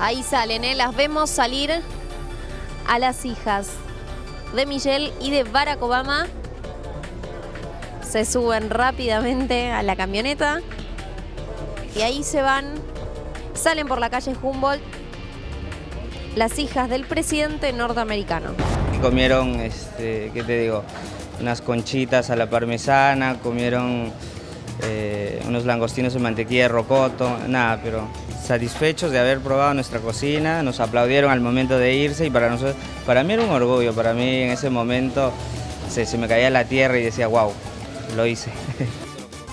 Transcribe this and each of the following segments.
Ahí salen, ¿eh? las vemos salir a las hijas de Michelle y de Barack Obama. Se suben rápidamente a la camioneta y ahí se van, salen por la calle Humboldt las hijas del presidente norteamericano. Comieron, este, ¿qué te digo? Unas conchitas a la parmesana, comieron eh, unos langostinos en mantequilla de rocoto, nada, pero satisfechos de haber probado nuestra cocina, nos aplaudieron al momento de irse y para nosotros, para mí era un orgullo, para mí en ese momento se, se me caía la tierra y decía, wow, lo hice.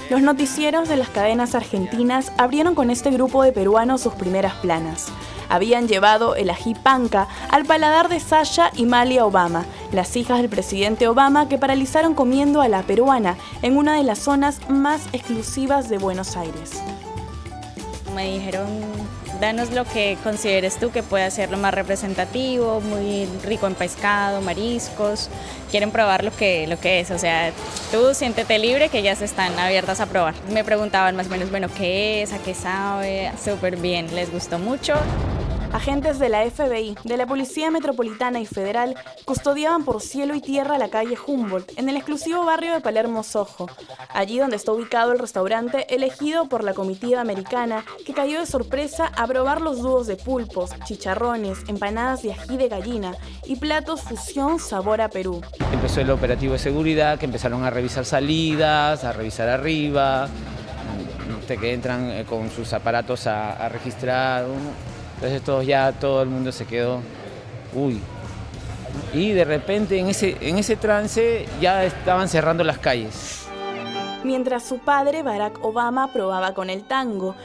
Los noticieros de las cadenas argentinas abrieron con este grupo de peruanos sus primeras planas. Habían llevado el ají panca al paladar de Sasha y Malia Obama, las hijas del presidente Obama que paralizaron comiendo a la peruana en una de las zonas más exclusivas de Buenos Aires. Me dijeron, danos lo que consideres tú que puede ser lo más representativo, muy rico en pescado, mariscos, quieren probar lo que, lo que es, o sea, tú siéntete libre que ya se están abiertas a probar. Me preguntaban más o menos, bueno, ¿qué es? ¿A qué sabe? Súper bien, les gustó mucho. Agentes de la FBI, de la Policía Metropolitana y Federal custodiaban por cielo y tierra la calle Humboldt, en el exclusivo barrio de Palermo Sojo, allí donde está ubicado el restaurante elegido por la comitiva americana que cayó de sorpresa a probar los dúos de pulpos, chicharrones, empanadas de ají de gallina y platos fusión sabor a Perú. Empezó el operativo de seguridad que empezaron a revisar salidas, a revisar arriba, que entran eh, con sus aparatos a, a registrar. Entonces todos ya, todo el mundo se quedó, uy. Y de repente en ese, en ese trance ya estaban cerrando las calles. Mientras su padre, Barack Obama, probaba con el tango.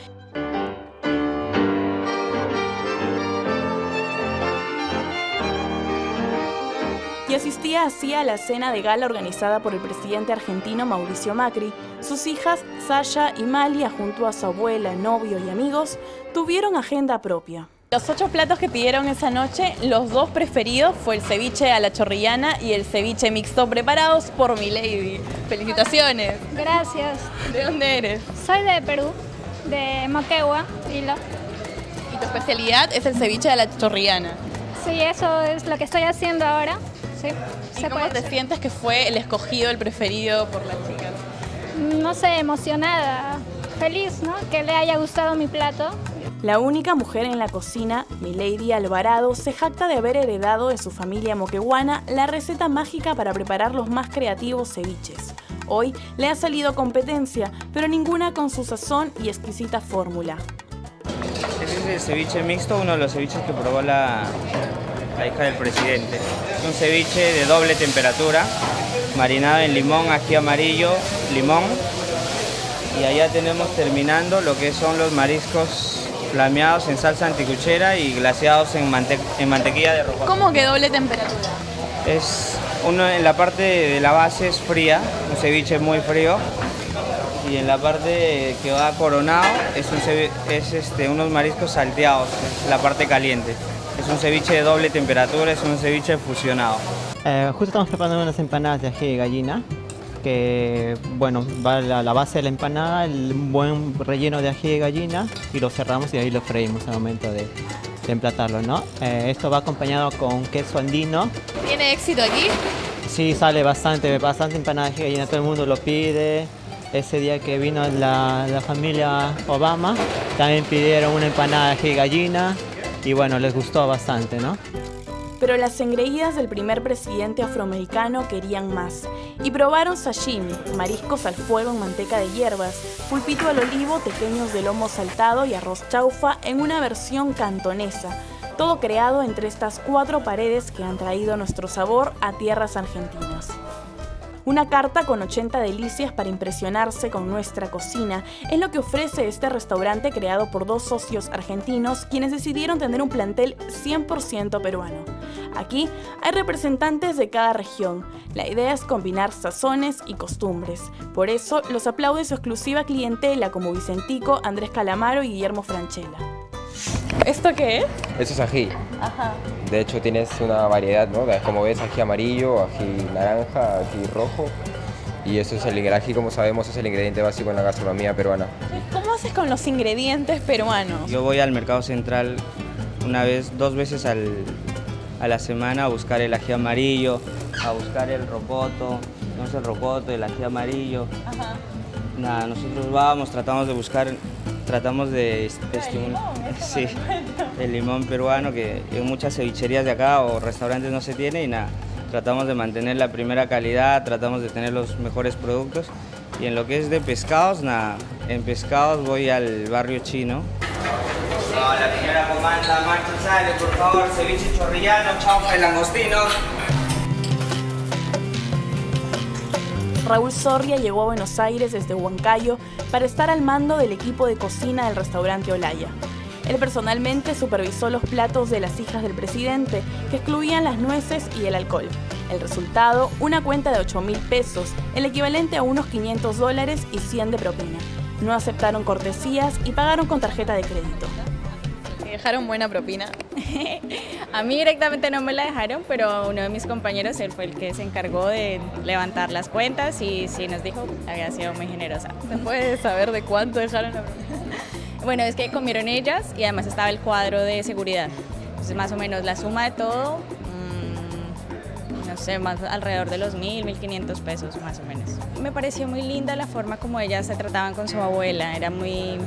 Y asistía así a la cena de gala organizada por el presidente argentino Mauricio Macri, sus hijas Sasha y Malia, junto a su abuela, novio y amigos, tuvieron agenda propia. Los ocho platos que pidieron esa noche, los dos preferidos fue el ceviche a la chorrillana y el ceviche mixto preparados por mi lady. Felicitaciones. Gracias. ¿De dónde eres? Soy de Perú, de Moquegua, Hilo. ¿Y tu especialidad es el ceviche de la chorrillana? Sí, eso es lo que estoy haciendo ahora. Sí, ¿Y cómo te sientes que fue el escogido, el preferido por las chicas? No sé, emocionada, feliz, ¿no? Que le haya gustado mi plato. La única mujer en la cocina, Milady Alvarado, se jacta de haber heredado de su familia moqueguana la receta mágica para preparar los más creativos ceviches. Hoy le ha salido competencia, pero ninguna con su sazón y exquisita fórmula. Este es el ceviche mixto, uno de los ceviches que probó la, la hija del presidente. Es un ceviche de doble temperatura, marinado en limón, ají amarillo, limón. Y allá tenemos terminando lo que son los mariscos flameados en salsa anticuchera y glaseados en, en mantequilla de rojo. ¿Cómo que doble temperatura? Es uno en la parte de la base es fría, un ceviche muy frío. Y en la parte que va coronado es, un es este, unos mariscos salteados, la parte caliente. Un ceviche de doble temperatura, es un ceviche fusionado. Eh, justo estamos preparando unas empanadas de ají de gallina, que bueno, va la, la, base de la empanada, el buen relleno de ají de gallina y lo cerramos y ahí lo freímos al momento de, de emplatarlo, ¿no? Eh, esto va acompañado con queso andino. ¿Tiene éxito aquí? Sí, sale bastante, bastante empanada de ají de gallina, todo el mundo lo pide. Ese día que vino la, la familia Obama, también pidieron una empanada de ají de gallina, y bueno, les gustó bastante, ¿no? Pero las engreídas del primer presidente afroamericano querían más y probaron sashimi, mariscos al fuego en manteca de hierbas, pulpito al olivo, pequeños de lomo saltado y arroz chaufa en una versión cantonesa, todo creado entre estas cuatro paredes que han traído nuestro sabor a tierras argentinas. Una carta con 80 delicias para impresionarse con nuestra cocina es lo que ofrece este restaurante creado por dos socios argentinos quienes decidieron tener un plantel 100% peruano. Aquí hay representantes de cada región. La idea es combinar sazones y costumbres. Por eso los aplaude su exclusiva clientela como Vicentico, Andrés Calamaro y Guillermo Franchella. ¿Esto qué es? Eso es ají. Ajá. De hecho tienes una variedad, ¿no? Como ves, ají amarillo, ají naranja, ají rojo. Y eso es el ají, como sabemos, es el ingrediente básico en la gastronomía peruana. ¿Cómo haces con los ingredientes peruanos? Yo voy al mercado central una vez, dos veces al, a la semana a buscar el ají amarillo, a buscar el rocoto, no sé, el rocoto, el ají amarillo. Nada, nosotros vamos, tratamos de buscar, tratamos de estimular, sí, el limón peruano que en muchas cevicherías de acá o restaurantes no se tiene y nada, tratamos de mantener la primera calidad, tratamos de tener los mejores productos y en lo que es de pescados, nada, en pescados voy al barrio chino. la primera comanda, marcha sale, por favor, ceviche chorrillano, chaufa y langostino. Raúl Sorria llegó a Buenos Aires desde Huancayo para estar al mando del equipo de cocina del restaurante Olaya. Él personalmente supervisó los platos de las hijas del presidente, que excluían las nueces y el alcohol. El resultado, una cuenta de 8 mil pesos, el equivalente a unos 500 dólares y 100 de propina. No aceptaron cortesías y pagaron con tarjeta de crédito. Dejaron buena propina. a mí directamente no me la dejaron, pero uno de mis compañeros, él fue el que se encargó de levantar las cuentas y sí nos dijo, había sido muy generosa. ¿Se puede saber de cuánto dejaron la propina? Bueno, es que comieron ellas y además estaba el cuadro de seguridad. Entonces, más o menos la suma de todo, alrededor de los mil, mil quinientos pesos más o menos. Me pareció muy linda la forma como ellas se trataban con su abuela, era muy,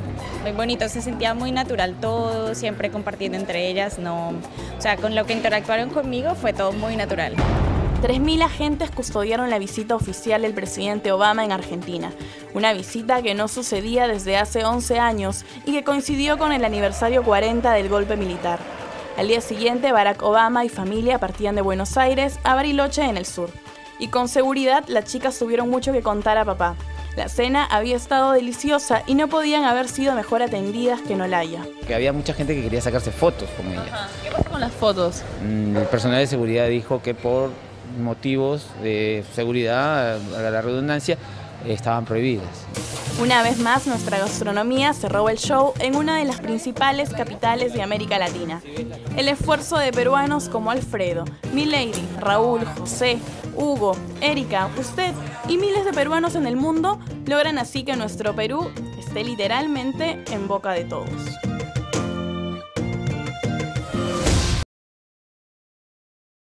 muy bonito, se sentía muy natural todo, siempre compartiendo entre ellas, no, o sea, con lo que interactuaron conmigo fue todo muy natural. 3.000 agentes custodiaron la visita oficial del presidente Obama en Argentina, una visita que no sucedía desde hace 11 años y que coincidió con el aniversario 40 del golpe militar. Al día siguiente, Barack Obama y familia partían de Buenos Aires a Bariloche en el sur. Y con seguridad, las chicas tuvieron mucho que contar a papá. La cena había estado deliciosa y no podían haber sido mejor atendidas que en Olaya. Que había mucha gente que quería sacarse fotos con ella. ¿Qué pasa con las fotos? Mm, el personal de seguridad dijo que por motivos de seguridad, a la redundancia, estaban prohibidas. Una vez más, nuestra gastronomía se roba el show en una de las principales capitales de América Latina. El esfuerzo de peruanos como Alfredo, Milady, Raúl, José, Hugo, Erika, usted y miles de peruanos en el mundo logran así que nuestro Perú esté literalmente en boca de todos.